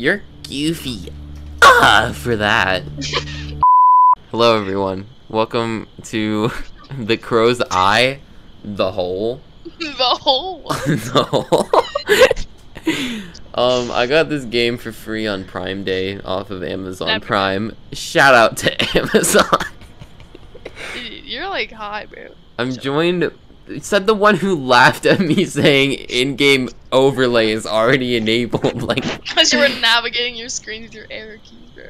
You're goofy. Ah, for that. Hello, everyone. Welcome to the Crow's Eye, the hole. the whole one. the hole. um, I got this game for free on Prime Day off of Amazon Never. Prime. Shout out to Amazon. You're like hot, bro. I'm joined. Said the one who laughed at me saying in-game overlay is already enabled. Like, Because you were navigating your screen with your arrow keys, bro.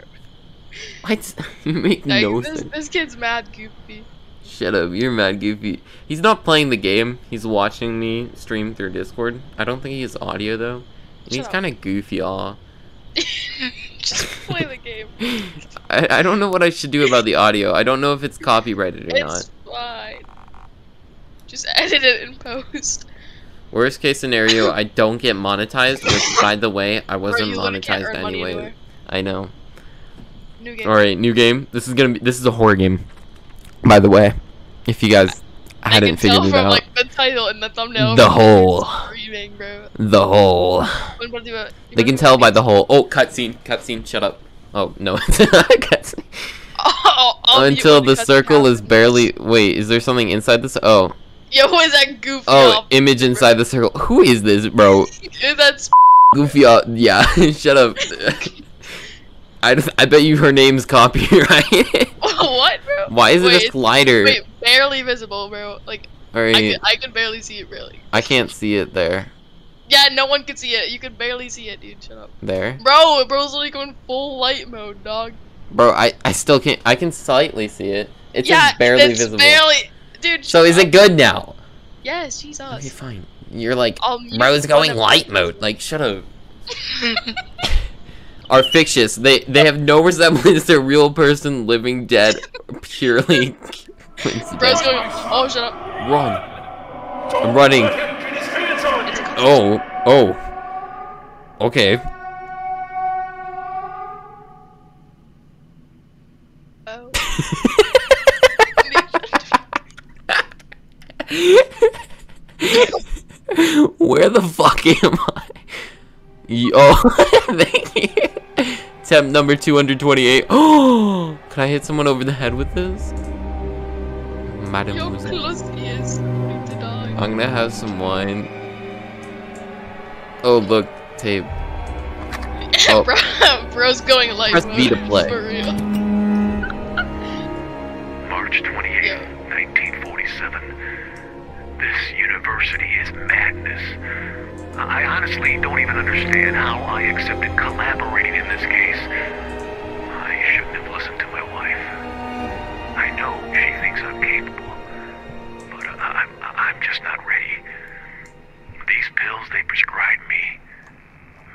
what? Make Like, no this, sense. this kid's mad goofy. Shut up, you're mad goofy. He's not playing the game, he's watching me stream through Discord. I don't think he has audio though. And he's up. kinda goofy aw. Just play the game. I, I don't know what I should do about the audio. I don't know if it's copyrighted or not. It's fine. Just edit it in post. Worst case scenario, I don't get monetized, which by the way, I wasn't you literally can't monetized anyway. I know. New game. Alright, new game. This is gonna be this is a horror game. By the way. If you guys I hadn't figured it from out. like the title and the thumbnail. The hole. Screaming, bro. The hole. When- what do you- you They can tell by the hole. Oh, cutscene, cutscene. Shut up. Oh no, it's not cutscene. Oh, oh Until when the circle is barely. Wait, is there something inside this? Oh, Yo, who is that goofy? oh, off? image inside the circle. Who is this, bro? That's Goofy. Uh, yeah. Shut up. I, just- I bet you her name's copyrighted. what, bro? Why is it a slider? Wait, barely visible, bro. Like I can, I can barely see it, really. I can't see it there. Yeah, no one can see it. You can barely see it, dude. Shut up, There, bro. Bro's literally going full light mode, dog. bro. I I still can't. I can slightly see it. It's yeah, just barely it's visible. barely, dude. So is it good now? Yes, Jesus. Okay, fine. You're like, bro's going light mode. Like, shut up. are fictitious. They they have no resemblance to a real person, living dead, purely coincidental. going. Oh, shut up. Run. I'm running. Oh, oh. Okay. Oh. Where the fuck am I? Ye- Oh, thank you. Temp number 228. Oh, can I hit someone over the head with this? Madam Mademoiselle. close he is to die. I'm gonna have some wine. Oh, look, tape. oh. Bro, bro's going light Press mode. B to play. For real. March 28th, 1947. This university is madness. I honestly don't even understand how I accepted collaborating in this case. I shouldn't have listened to my wife. I know she thinks I'm capable, but I- I'm, I'm just not ready. These pills they prescribed me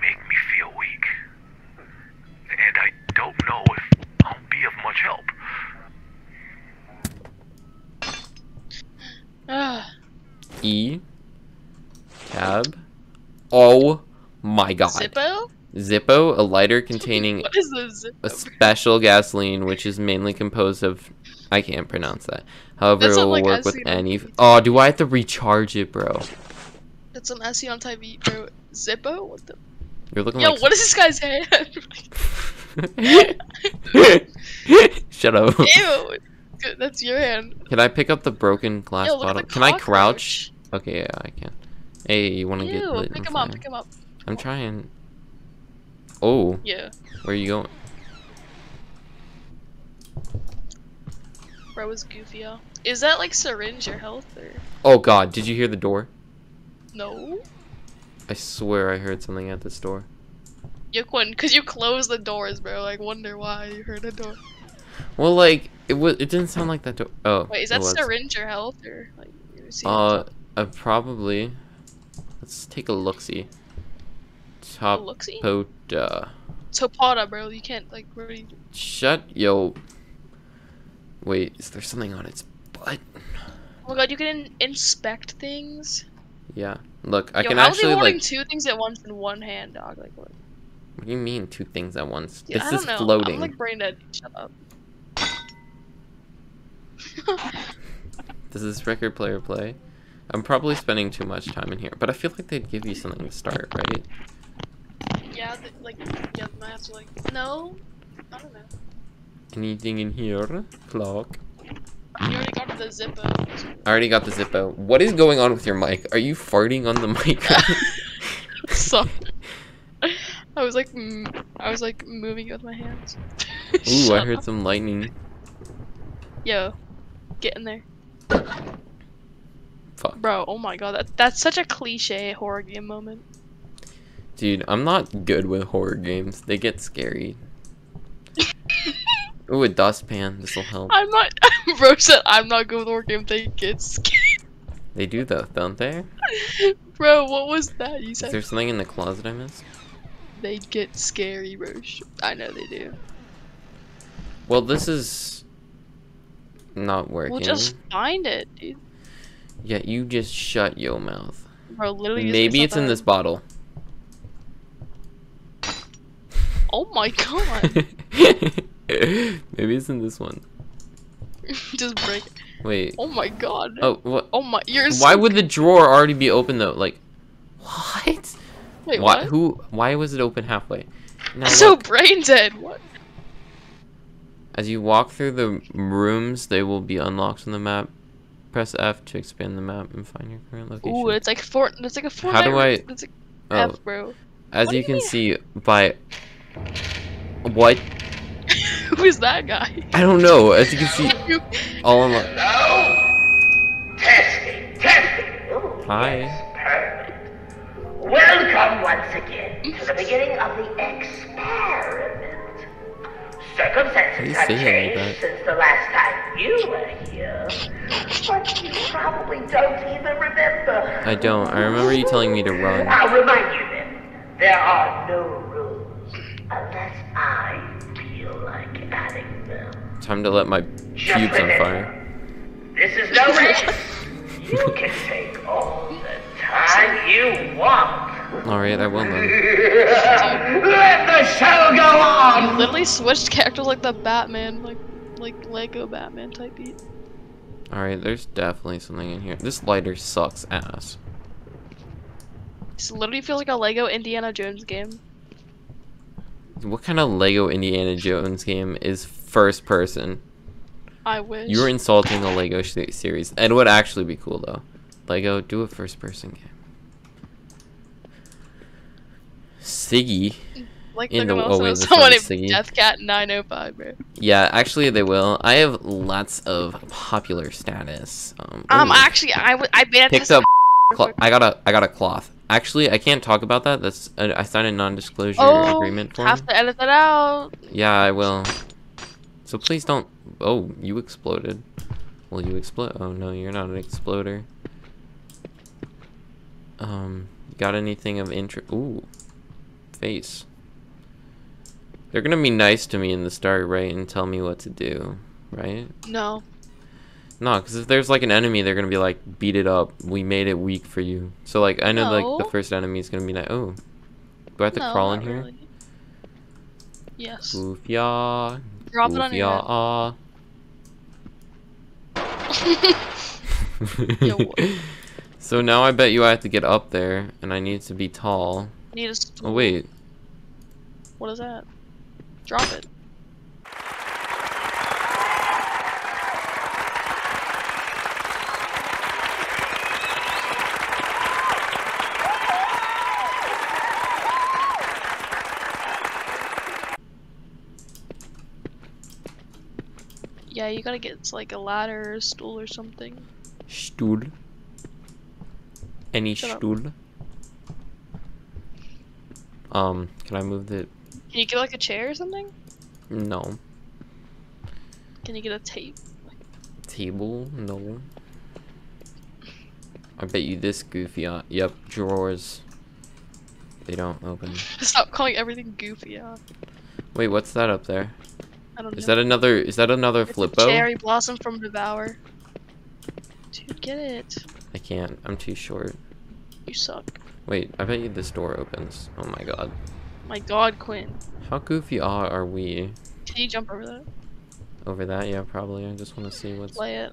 make me feel weak. And I don't know if I'll be of much help. Ah, E. Tab. Oh my god. Zippo? Zippo, a lighter containing What is this? a special gasoline which is mainly composed of I can't pronounce that. However, That's it will like work with any Oh, do I have to recharge it, bro? That's some SE on type E, bro. Zippo? What the? You're looking Yo, like what is this guy's hand? Shut up. Ew. That's your hand. Can I pick up the broken glass Yo, bottle? Can I crouch? Okay, yeah, I can. Hey, you want to get lit pick him up, pick him up. I'm trying. Oh, Yeah. where are you going? Bro is goofy, yo. Is that like syringe your health or? Oh god, did you hear the door? No. I swear I heard something at this door. You couldn't, cause you closed the doors, bro. Like, wonder why you heard a door. Well, like it was. It didn't sound like that door. Oh, Wait, is that syringe your health or like? You Uh, uh, probably. Let's take a look. See. Top Looksy? Pota. Topada, bro. You can't like really. Shut yo. Wait, is there something on its butt? Oh my god, you can inspect things. Yeah. Look, I Yo, can how actually are they holding two things at once in one hand, dog? Like what? What do you mean two things at once? I this is know. floating. I'm like brain dead. Shut up. Does this record player play? I'm probably spending too much time in here, but I feel like they'd give you something to start, right? Yeah, th- like, yeah, might have to like. No, I don't know. Anything in here? Clock. You already got the Zippo. I already got the Zippo. What is going on with your mic? Are you farting on the mic? so, I was like, mm, I was like moving it with my hands. Ooh, I heard up. some lightning. Yo, get in there, Fuck. bro. Oh my god, that that's such a cliche horror game moment. Dude, I'm not good with horror games. They get scary. Ooh, a dustpan. This'll help. I'm not. Bro said I'm not good with horror games. They get scared. They do though, don't they? Bro, what was that? You said? Is there something in the closet I missed? they get scary, bro. I know they do. Well, this is not working. We'll just find it, dude. Yeah, you just shut your mouth. Bro, literally. Maybe it's in this bottle. Oh my god. Maybe it's in this one. just break. it. Wait. Oh my god. Oh, what? Oh my. You're. Why so- would the drawer already be open though? Like, what? Wait, why? what? Who? Why was it open halfway? Now so look, brain dead. What? as you walk through the rooms, they will be unlocked on the map. Press F to expand the map and find your current location. Ooh, it's like Fort. It's like a Fortnite. How do I- It's like oh, F, bro. as what you can you see by what? Who is that guy? I don't know. As you can see, You- all unlocked. Hello? Testing, testing. Ooh, Hi. yes, perfect. Welcome once again to the beginning of the experiment. Circumstances have are you saying it like changed since the last time you were here, but you probably don't even remember. I don't. I remember you telling me to run. I'll remind you then, there are no rules unless I feel like adding them. Time to let my Just pubes on fire. This is no race. you can take all the time you want. Alright, I will then. Let the show go You on. literally switched characters like the Batman, like like Lego Batman type beat. Alright, there's definitely something in here. This lighter sucks ass. This literally feels like a Lego Indiana Jones game. What kind of Lego Indiana Jones game is first person? I wish. You're insulting the Lego series. It would actually be cool though. Lego, do a first person game. Siggy. Like in they're the- gonna also someone named Siggy. Deathcat 905, bro. Yeah, actually they will. I have lots of popular status. Um, Um, ooh. actually, I w- I it picked up. I got a I got a cloth. Actually, I can't talk about that. That's I I signed a non-disclosure Oh, agreement for have to edit that out. Yeah, I will. So please don't. Oh, you exploded. Will you explode? Oh no, you're not an exploder. Um, got anything of interest? Ooh, face. They're gonna be nice to me in the start, right, and tell me what to do, right? No. No, because if there's like an enemy, they're gonna be like, beat it up. We made it weak for you. So like, I know like the first enemy is gonna be like, oh, do I have to no, crawl in here? really. Yes. Oof ya, Drop it on your ya head. Yo, so now I bet you I have to get up there, and I need to be tall. Need a stool. Oh wait, What is that? Drop it. Yeah, you gotta get like a ladder or a stool or something. stool. Any Shut up. stool. Um, can I move the? Can you get like a chair or something? No Can you get a tape? table. No. I bet you this goofy. Uh, yep, drawers. They don't open. Stop calling everything goofy. Yeah. Wait, what's that up there? I don't Is know. that another? Is that another It's flippo? Cherry blossom from Devour. Dude, get it. I can't. I'm too short. You suck. Wait, I bet you this door opens. Oh my god. My god, Quinn. How goofy are, are we? Can you jump over that? Over that? Yeah, probably. I just want to see what's. Play it.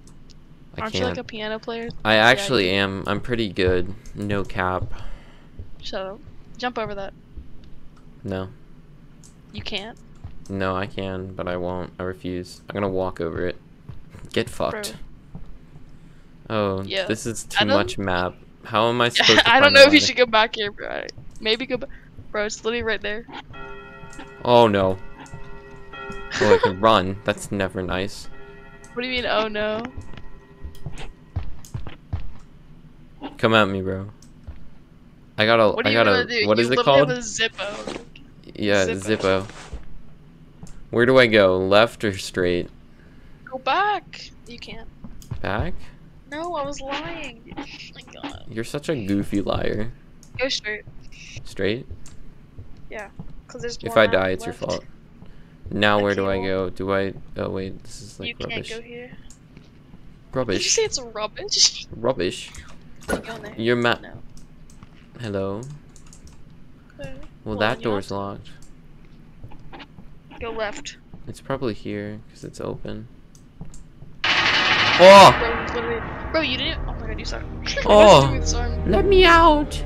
I Aren't can't. you like a piano player? I actually am. I'm pretty good. No cap. Shut up. Jump over that. No. You can't. No, I can, but I won't. I refuse. I'm gonna walk over it. Get fucked. Oh, Yeah. this is too much map. How am I supposed to I don't know if you should go back here, bro. Maybe go back. Bro, it's literally right there. Oh no. Oh, I can run. That's never nice. What do you mean, oh no? Come at me, bro. I got a. What I you got gonna a. do? What you is it called? Zippo. Yeah, Zippo. Zippo. Where do I go? Left or straight? Go back. You can't. Back? No, I was lying. Oh my god. You're such a goofy liar. Go straight. Straight? Cause there's If I die, it's your fault. Now where do I go? Do I? Oh wait, this is like you like can't rubbish. go here. Rubbish. Did you Rubbish. say it's rubbish? Rubbish. Go in there. Your map. No. Hello. Okay. Well, Well, that door's have locked. Go left. It's probably here because it's open. Oh! Bro. Bro, you didn't. Oh my god, you suck. Oh. What did you do with? Let me out!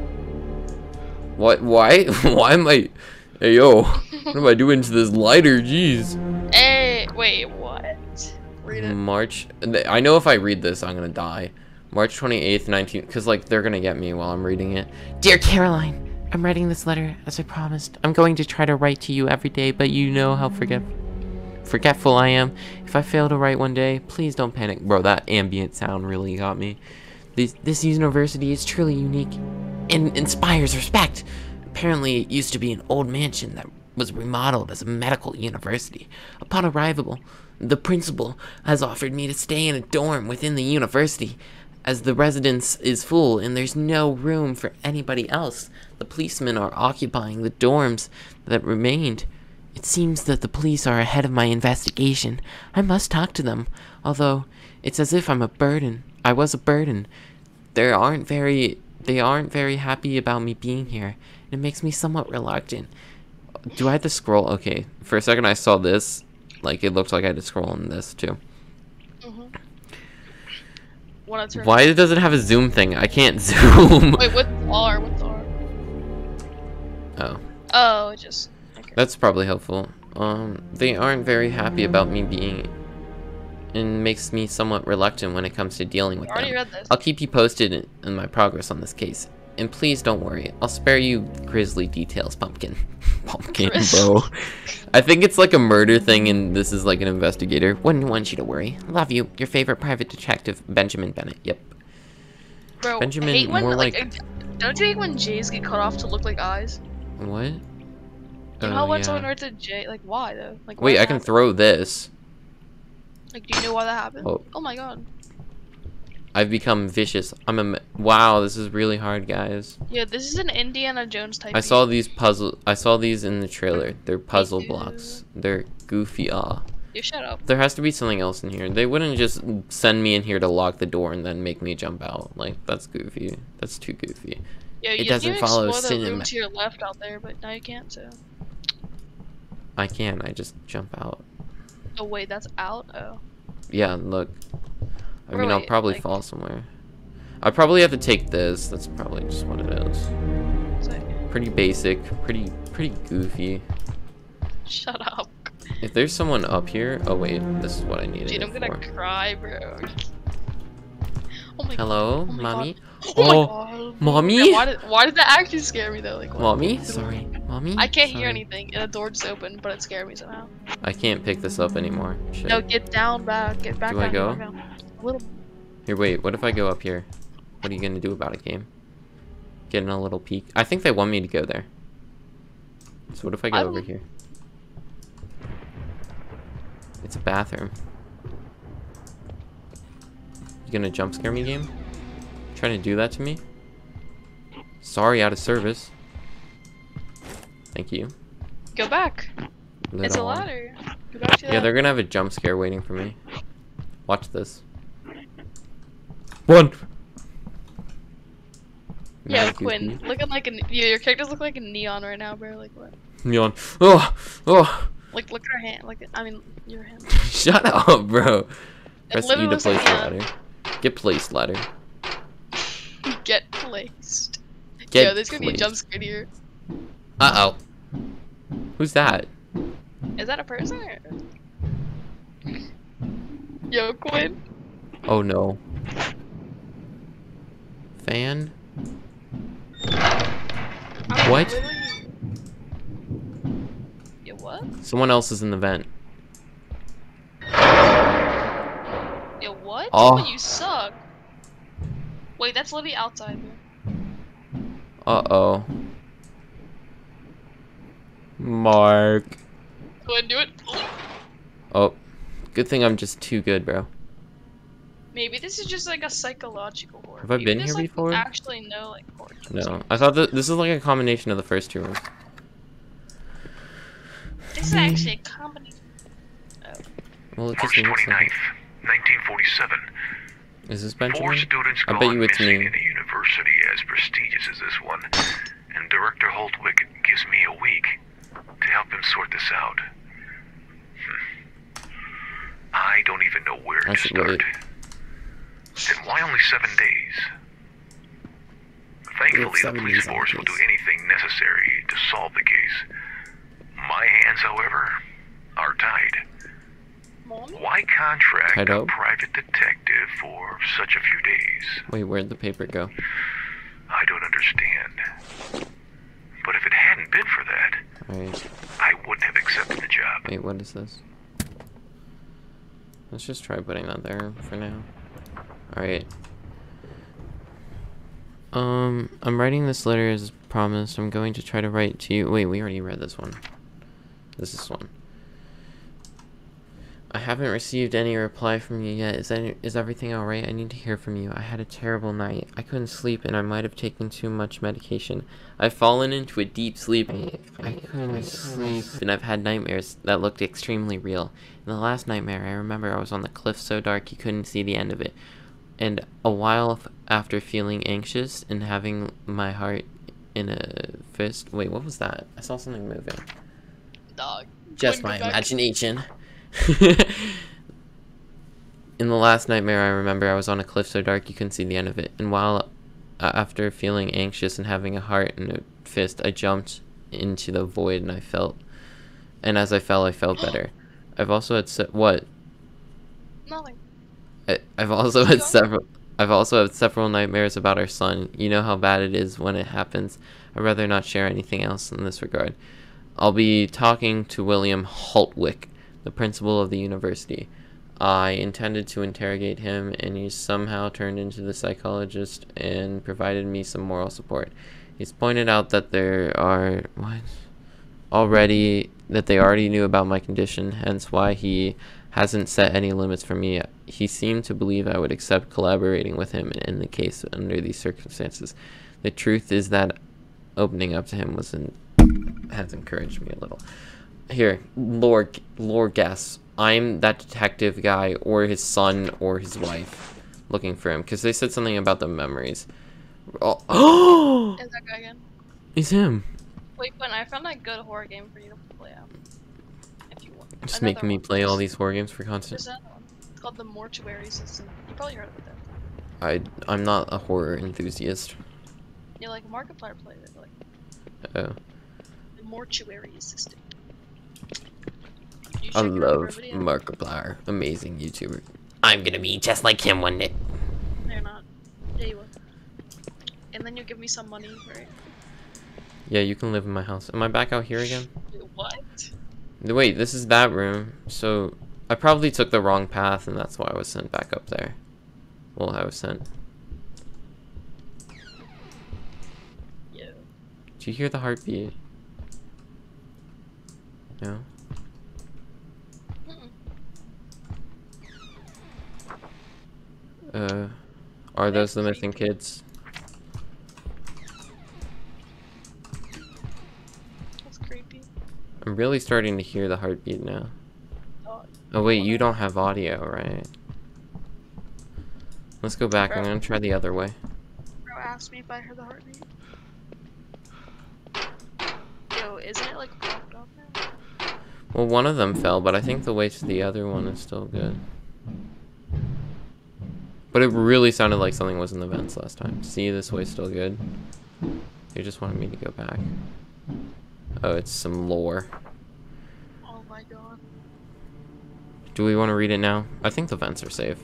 What? Why? Why am I? Hey yo! What am I doing to this lighter? Jeez. Hey, wait, what? Read it. March. I know if I read this, I'm gonna die. March 28th, 19. Because, like, they're gonna get me while I'm reading it. Dear Caroline, I'm writing this letter as I promised. I'm going to try to write to you every day, but you know how forget forgetful I am. If I fail to write one day, please don't panic. Bro, that ambient sound really got me. This, this university is truly unique and inspires respect. Apparently, it used to be an old mansion that was remodeled as a medical university. Upon arrival, the principal has offered me to stay in a dorm within the university, as the residence is full and there's no room for anybody else. The policemen are occupying the dorms that remained. It seems that the police are ahead of my investigation. I must talk to them, although it's as if I'm a burden. I was a burden. There aren't very they aren't very happy about me being here. It makes me somewhat reluctant. Do I have to scroll? Okay. For a second, I saw this. Like, it looked like I had to scroll on this, too. Mm-hmm. Why does it have a zoom thing? I can't zoom. Wait, what's R? What's R? Oh. Oh, just. Okay. That's probably helpful. Um, they aren't very happy about me being... And makes me somewhat reluctant when it comes to dealing with already them. read this. I'll keep you posted in, in my progress on this case. And please don't worry, I'll spare you grisly details, Pumpkin. Pumpkin, bro. I think it's like a murder thing and this is like an investigator. Wouldn't want you to worry. Love you, your favorite private detective, Benjamin Bennett, yep. Bro, Benjamin, hate when, more like, like- don't you hate when J's get cut off to look like eyes? What? You know Oh, how when yeah. someone writes a J, like why though? Like Wait, I can happen? throw this. Like, do you know why that happened? Oh. Oh, my god. I've become vicious. I'm a. Wow, this is really hard, guys. Yeah, this is an Indiana Jones type. I saw these puzzle. I saw these in the trailer. They're puzzle too. blocks. They're goofy. Ah, You shut up. there has to be something else in here. They wouldn't just send me in here to lock the door and then make me jump out. Like that's goofy. That's too goofy. Yeah, It you doesn't follow explore the room to your left out there, but now you can't. So. I can. I just jump out. Oh wait, that's out. Oh. Yeah, look. I Or mean, I'll probably like- fall somewhere. I probably have to take this. That's probably just what it is. Pretty basic. Pretty pretty goofy. shut up. If there's someone up here, oh wait, this is what I needed Dude, I'm gonna for. cry, bro. Oh my Hello, Oh mommy. God. Oh, Oh, mommy? Why did, why did that actually scare me though? Like, what? Mommy, sorry, mommy. I can't hear anything, and the door just opened, but it scared me somehow. I can't pick this up anymore. Shit. No, get down, back, get back Do I go? down. Little. Here, wait. What if I go up here? What are you gonna do about it, game? Getting a little peek. I think they want me to go there. So what if I go I over here? It's a bathroom. You gonna jump scare me, game? Trying to do that to me? Sorry, out of service. Thank you. Go back. Lit It's a ladder. Go back to Yeah, that. they're gonna have a jump scare waiting for me. Watch this. One. Yeah, Mad Quinn, goofy. looking like a yeah, your characters look like a neon right now, bro. Like what? Neon. Oh, oh. Like look at her hand. Like I mean your hand. Shut up, bro. It Press E to place the ladder. Get placed ladder. Get placed. Get Yo, there's gonna be a jump scare here. Uh oh. Who's that? Is that a person? Or... Yo, Quinn. Oh no. Fan? I'm What? literally- Yo, what? Someone else is in the vent. Yo, what? Oh. Oh, you suck. Wait, that's Libby outside. Uh oh. Mark. Go ahead and do it. Oh. Good thing I'm just too good, bro. Maybe this is just like a psychological horror. Have I Maybe been there's, here like, before? Actually, no, like horror. No. I thought that this is like a combination of the first two rooms. This is actually a comedy. Well, it March just means 29th, 1947. Is this Four Benjamin? students I bet you it's me. in a university as prestigious as this one. And Director Holtwick gives me a week to help him sort this out. Hmm. I don't even know where I to start. wait. Then why only seven days? Thankfully, seven the police days force will do anything necessary to solve the case. My hands, however, are tied. Mommy? Why contract Tied a private detective for such a few days? Wait, where'd the paper go? I don't understand. But if it hadn't been for that, Alright. I wouldn't have accepted the job. Wait, what is this? Let's just try putting that there for now. Alright. Um, I'm writing this letter as promised. I'm going to try to write to you. Wait, we already read this one. This is one. I haven't received any reply from you yet. Is any, is everything alright? I need to hear from you. I had a terrible night. I couldn't sleep and I might have taken too much medication. I've fallen into a deep sleep. I couldn't sleep and I've had nightmares that looked extremely real. In the last nightmare, I remember I was on the cliff so dark you couldn't see the end of it. And a while f- after feeling anxious and having my heart in a fist. Wait, what was that? I saw something moving. Dog. Just Go my back. imagination. In the last nightmare, I remember I was on a cliff so dark you couldn't see the end of it. And while uh, after feeling anxious and having a heart and a fist, I jumped into the void and I felt. And as I fell, I felt better. I've also had se- what? Nothing. I, I've also had several. I've also had several nightmares about our son. You know how bad it is when it happens. I'd rather not share anything else in this regard. I'll be talking to William Holtwick, the principal of the university. I intended to interrogate him, and he somehow turned into the psychologist and provided me some moral support. He's pointed out that there are what already that they already knew about my condition, hence why he hasn't set any limits for me. He seemed to believe I would accept collaborating with him in the case under these circumstances. The truth is that opening up to him was in, has encouraged me a little. Here, lore, lore guess. I'm that detective guy, or his son, or his wife, looking for him because they said something about the memories. Oh, oh. Is that guy again? He's him. Wait, but I found a good horror game for you to play out. If you want. Just Another making me one. play all these horror games for content. There's another one. It's called the Mortuary Assistant. You probably heard of it. I I'm not a horror enthusiast. Yeah, like Markiplier played it. Like Oh, the Mortuary Assistant. I should go over love. Markiplier, amazing YouTuber. I'm gonna be just like him one day. No, you're not. Yeah, you will. And then you give me some money, right? Yeah, you can live in my house. Am I back out here again? What? Wait, this is that room. So I probably took the wrong path, and that's why I was sent back up there. Well, I was sent. Yeah. Do you hear the heartbeat? No. Uh, are those the missing kids? That's creepy. I'm really starting to hear the heartbeat now. Oh wait, you don't have audio, right? Let's go back. I'm gonna try the other way. Bro asked me if I heard the heartbeat. Yo, isn't it like blocked off? Well, one of them fell, but I think the way to the other one is still good. But it really sounded like something was in the vents last time. See, this way's still good. They just wanted me to go back. Oh, it's some lore. Oh my god. Do we want to read it now? I think the vents are safe.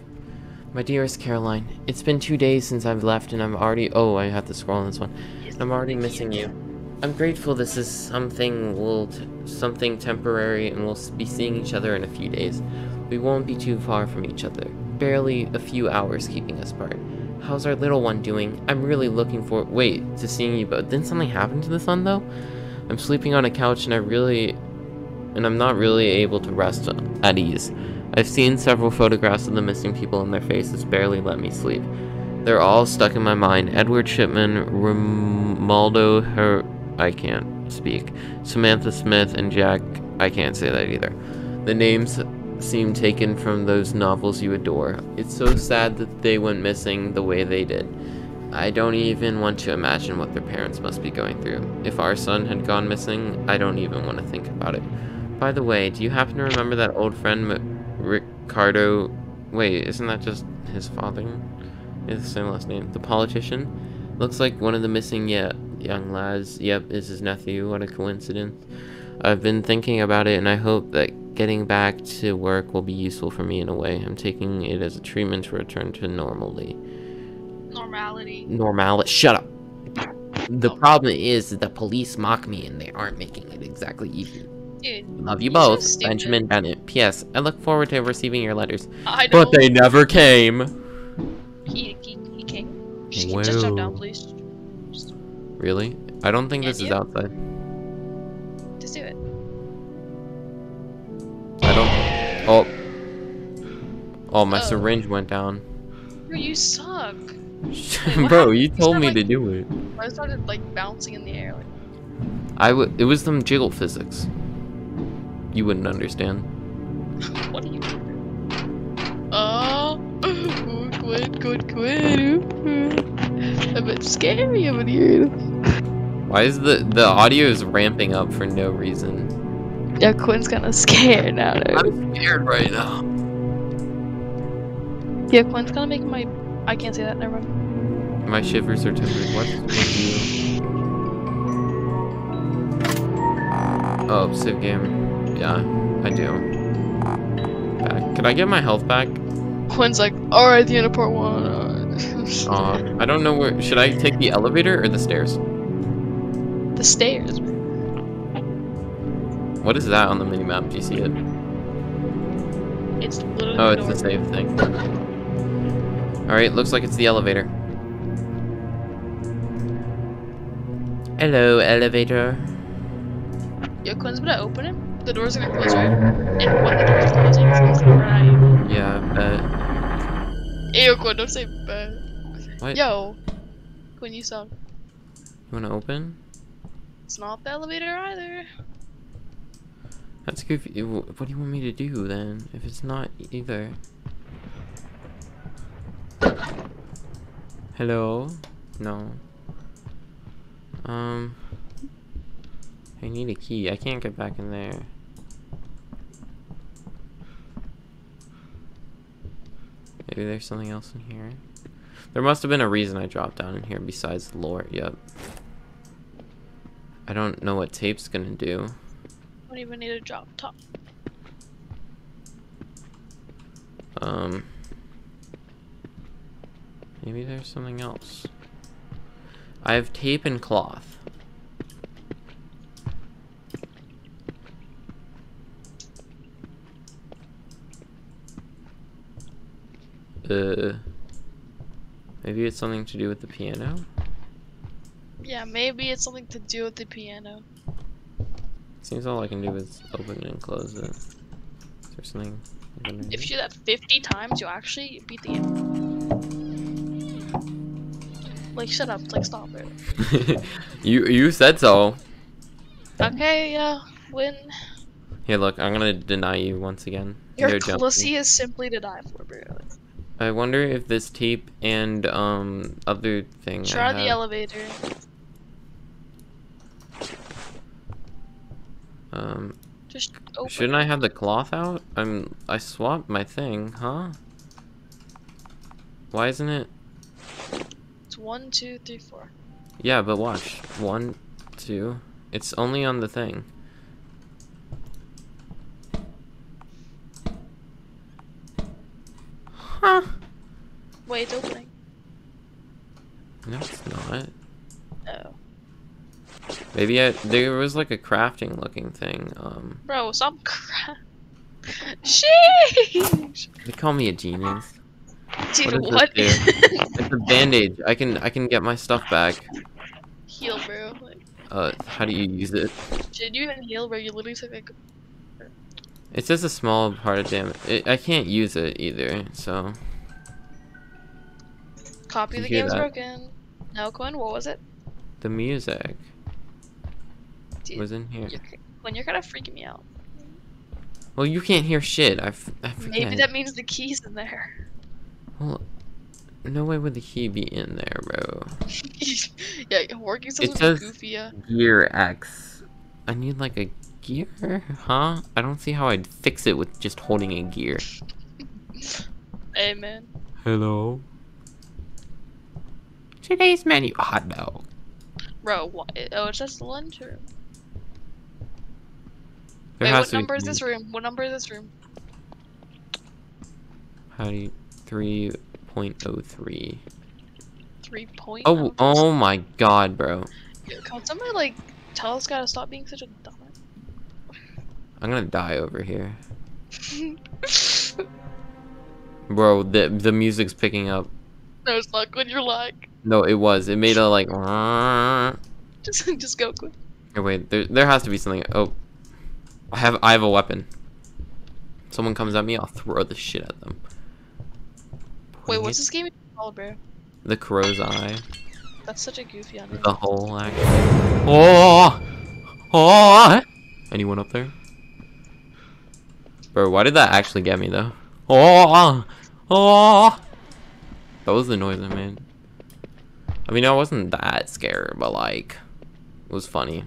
My dearest Caroline, it's been two days since I've left and I'm already- oh, I have to scroll on this one. I'm already missing you. I'm grateful this is something will t- something temporary and we'll be seeing each other in a few days. We won't be too far from each other. Barely a few hours keeping us apart. How's our little one doing? I'm really looking for wait to seeing you but didn't something happen to the son though? I'm sleeping on a couch and I really and I'm not really able to rest at ease. I've seen several photographs of the missing people and their faces barely let me sleep. They're all stuck in my mind. Edward Shipman, Romaldo Her I can't speak. Samantha Smith and Jack I can't say that either. The names seem taken from those novels you adore. It's so sad that they went missing the way they did. I don't even want to imagine what their parents must be going through. If our son had gone missing, I don't even want to think about it. By the way, do you happen to remember that old friend M- Ricardo? Wait, isn't that just his father? It's the same last name. The politician? Looks like one of the missing yet young lads. Yep, this is his nephew. What a coincidence. I've been thinking about it and I hope that getting back to work will be useful for me in a way. I'm taking it as a treatment to return to normally. Normality. Normality. Shut up. The Oh. problem is that the police mock me and they aren't making it exactly easy. Dude, Love you so both, stupid. Benjamin Bennett. P.S. I look forward to receiving your letters. But they never came. He, he, he came. Just, just jump down, please. Really? I don't think this is outside. just do it. I don't. Oh. Oh, my Oh. syringe went down. Bro, you suck. what Bro, you told me like- to do it. I started like bouncing in the air. Like, I would... It was some jiggle physics. You wouldn't understand. what are you doing? Oh, ooh, Quinn, Quinn, Quinn. A bit scary over here. Why is the the audio is ramping up for no reason? Yeah, Quinn's kind of scared now. Though. I'm scared right now. Yeah, Quinn's gonna make my. I can't say that. Never mind. My shivers are tempered. What? Oh, save game. Yeah, I do. Back. Could I get my health back? Quinn's like, all right, the end of part one. Uh, I don't know where. Should I take the elevator or the stairs? The stairs. What is that on the mini map? Do you see it? It's literally. Oh, it's the same thing. Alright, looks like it's the elevator. Hello, elevator. Yo, Quinn's gonna open it. The door's gonna close, right? And when the door's closing, it's gonna come right at you. Yeah, uh, Ew, Quinn, don't say bad. what? Yo, Quinn, you suck. You wanna open? It's not the elevator either. That's goofy. What do you want me to do then? If it's not either. Hello? No. Um. I need a key. I can't get back in there. Maybe there's something else in here. There must have been a reason I dropped down in here besides lore. Yep. I don't know what tape's gonna do. Don't even need a drop top. Um, maybe there's something else. I have tape and cloth. Uh, maybe it's something to do with the piano. Yeah, maybe it's something to do with the piano. Seems all I can do is open it and close it. Is there something? If you do that 50 times, you actually beat the game. Like, shut up. Like, stop it. you you said so. Okay, yeah, win. Here, look, I'm gonna deny you once again. Your pussy is simply to die for, bro. I wonder if this tape and um other thing. Try the elevator. Um, Just open. shouldn't I have the cloth out? I'm I swapped my thing, huh? Why isn't it? It's one, two, three, four. Yeah, but watch. One, two, It's only on the thing. Huh? Wait, it's opening. No, it's not. Oh. Maybe I, there was like a crafting looking thing. Um, Bro, stop crap. Sheesh! they call me a genius. Dude, what? It's a bandage. I can I can get my stuff back. heal, bro. Like, Uh, how do you use it? did you even heal, bro? You literally took like. It's just a small part of damage. It, I can't use it either, so Copy the game's that? broken. No, Quinn, what was it? the music Dude, was in here. you're, Quinn, you're kind of freaking me out. Well, you can't hear shit. I, f- I forget. Maybe that means the key's in there. Well, no way would the key be in there, bro. yeah, working It sounds says- goofy. Uh, Gear X. I need like a gear, huh? I don't see how I'd fix it with just holding a gear. amen. Hello. Today's menu: hot dog. Bro, what? Oh, it says lunchroom. There Wait, what number is this room? What number is this room? How do you? Three point oh three. Three point. Oh, oh, oh my god, bro. Can somebody like tell guy to stop being such a dumbass? I'm gonna die over here. Bro, the the music's picking up. no, it's not good. You're like, No, it was. It made a like. just just go quick. Oh, wait, there there has to be something. Oh, I have I have a weapon. Someone comes at me, I'll throw the shit at them. Wait, what's this game called, bro? The crow's eye. That's such a goofy on The whole act. Oh, oh. Anyone up there? Bro, why did that actually get me though? Oh, oh. That was the noise I made. I mean, I wasn't that scared, but like, it was funny.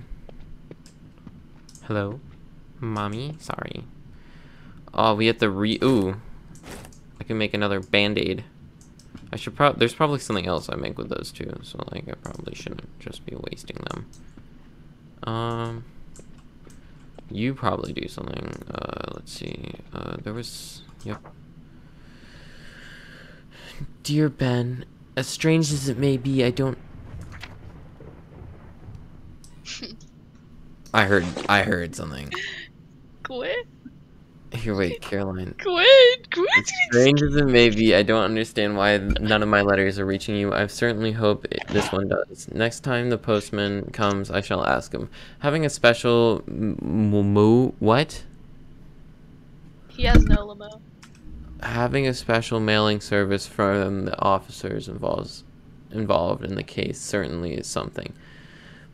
Hello, mommy. Sorry. Oh, we have to re. Ooh, I can make another band aid. I should probably. There's probably something else I make with those two, so like I probably shouldn't just be wasting them. Um, you probably do something. Uh, let's see. Uh, there was. Yep. Dear Ben, as strange as it may be, I don't. I heard. I heard something. Quit, Here, wait, Caroline. quit, quit. As strange as it may be, I don't understand why none of my letters are reaching you. I certainly hope it, this one does. Next time the postman comes, I shall ask him. Having a special m- m- what? He has no limo. Having a special mailing service from the officers involves involved in the case certainly is something.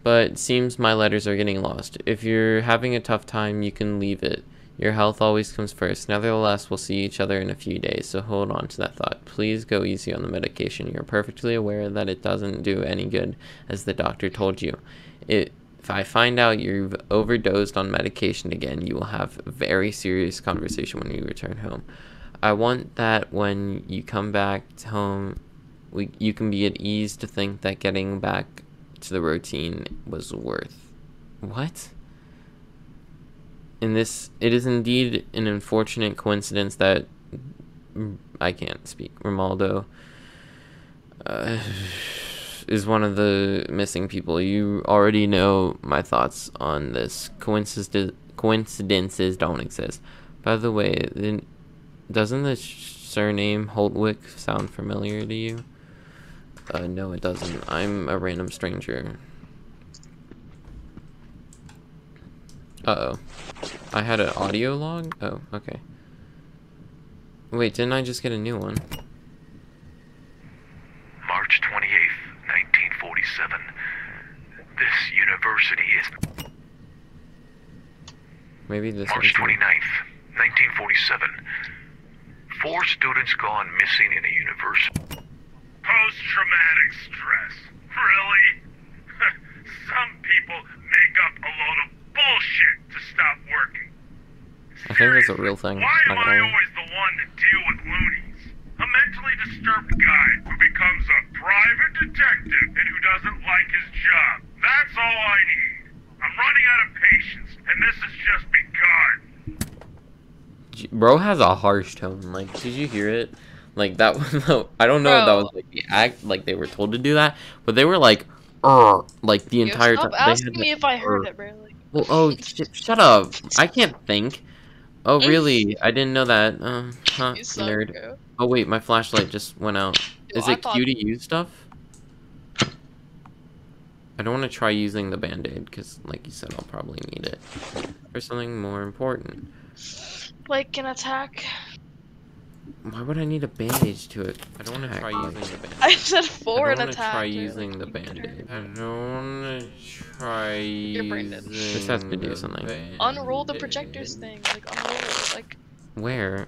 But it seems my letters are getting lost. If you're having a tough time, you can leave it. Your health always comes first. Nevertheless, we'll see each other in a few days, so hold on to that thought. Please go easy on the medication. You're perfectly aware that it doesn't do any good, as the doctor told you. It, if I find out you've overdosed on medication again, you will have a very serious conversation when you return home. I want that when you come back home, we, you can be at ease to think that getting back to the routine was worth. What? In this, it is indeed an unfortunate coincidence that I can't speak. Romaldo uh, is one of the missing people. You already know my thoughts on this. Coincidence, coincidences don't exist. By the way, doesn't the surname Holtwick sound familiar to you? Uh, no, it doesn't. I'm a random stranger. Uh oh. I had an audio log? Oh, okay. Wait, didn't I just get a new one? March 28th, 1947. This university is. Maybe this March one's- 29th, 1947. Four students gone missing in a university. Post traumatic stress. Really? Some people make up a load of bullshit to stop working. I think that's a real thing. Why am I always the one to deal with loonies? A mentally disturbed guy who becomes a private detective and who doesn't like his job. That's all I need. I'm running out of patience, and this has just begun. Bro has a harsh tone. Like, did you hear it? Like that was. I don't know if that was like the act. Like they were told to do that, but they were like, like the Yo, entire time. stop asking me if I heard it, bro. Like, Well, oh, sh- shut up! I can't think. Oh, really? I didn't know that. Um, huh, nerd. bro. Oh wait, my flashlight just went out. Yo, Is I it thought- to use stuff? I don't want to try using the band-aid because, like you said, I'll probably need it for something more important. Like an attack. Why would I need a bandage to it? I don't want to try using the band. I said I don't wanna try using the You could band-aid. I don't want to try You're brain using This has to do something. Unroll the projectors thing. Like unroll it. Like Where?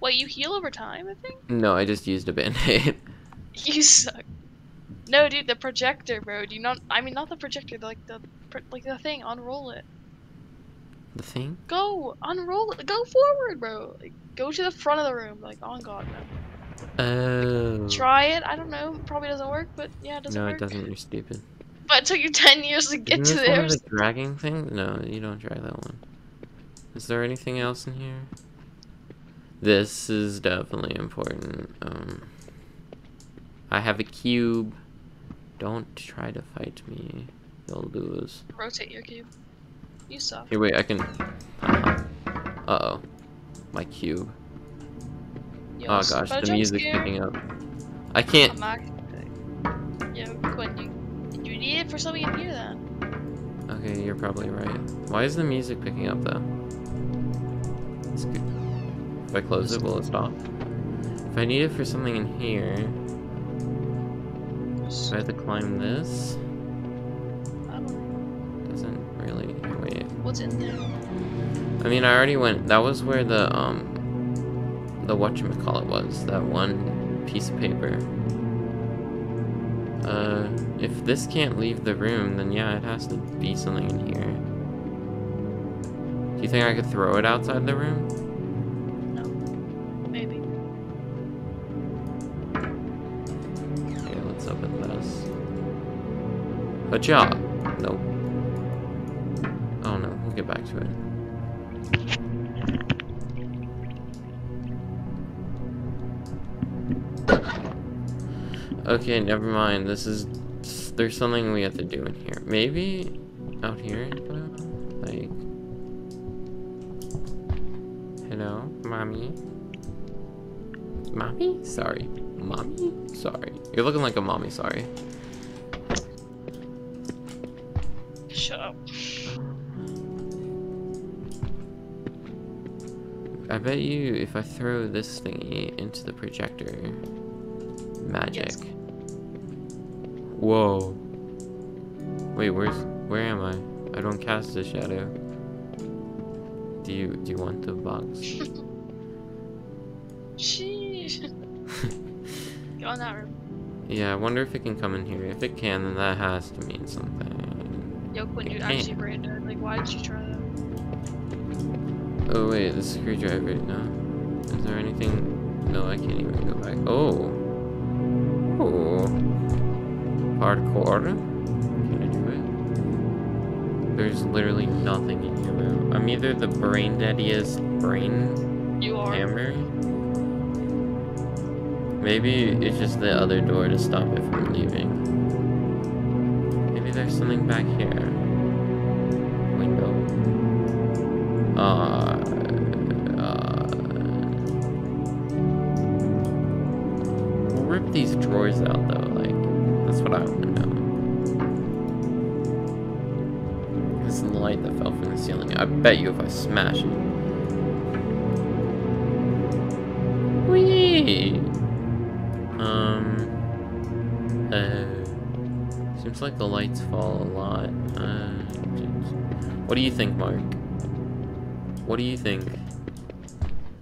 wait, you heal over time. I think. No, I just used a band-aid. You suck. No, dude, the projector, bro. Do you not? I mean, not the projector. Like the, pro- like the thing. Unroll it. the thing? Go, unroll it. Go forward, bro. Like, go to the front of the room. Like, on God, no. Oh. Try it. I don't know. Probably doesn't work, but yeah, it doesn't No, work. it doesn't. You're stupid. But it took you ten years to get Isn't to this there. the dragging thing? No, you don't drag that one. Is there anything else in here? This is definitely important. Um, I have a cube. Don't try to fight me. You'll lose. Rotate your cube. You suck. Here, wait, I can. Uh oh. My cube. Yo, Oh gosh, the music's picking up. I can't. Not- Quinn, you, you need it for something in here then. Okay, you're probably right. Why is the music picking up though? It's good. If I close it, will it stop? If I need it for something in here, do I have to climb this? What's in there? I mean, I already went. That was where the um, the whatchamacallit was. That one piece of paper. Uh, if this can't leave the room, then yeah, it has to be something in here. Do you think I could throw it outside the room? No. Maybe. Okay, let's open this. Hacha! Nope. It. Okay, never mind. This is. There's something we have to do in here. Maybe out here? Like. Hello, mommy? Mommy? Sorry. Mommy? Sorry. You're looking like a mommy, sorry. Bet you if I throw this thingy into the projector, magic. Yes. Whoa. Wait, where's where am I? I don't cast a shadow. Do you do you want the box? Sheesh. Go in that room. yeah, I wonder if it can come in here. If it can, then that has to mean something. Yo, Quinn, you're actually dead. Like, why did you try that? Oh wait, the screwdriver. No. Is there anything? No, I can't even go back. Oh. Oh. Hardcore. Can I do it? There's literally nothing in here. I'm either the brain deadiest brain You are. hammer. Maybe it's just the other door to stop it from leaving. Maybe there's something back here. Window. Uh, out though, like, that's what I want to know. This is the light that fell from the ceiling. I bet you if I smash it. Whee! Um, uh, seems like the lights fall a lot. Uh, what do you think, Mark? What do you think?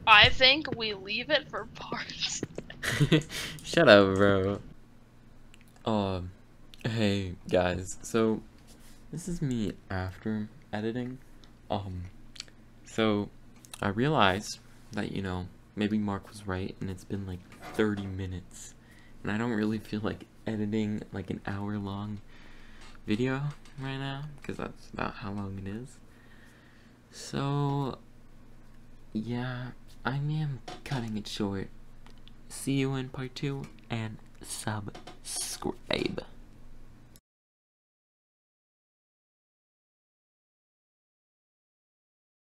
I think we leave it for parts. Shut up, bro. Um, hey guys. So, this is me after editing. Um, so I realized that you know maybe Mark was right, and it's been like 30 minutes, and I don't really feel like editing like an hour long video. right now because that's about how long it is. So, yeah, I am cutting it short. See you in part two and subscribe.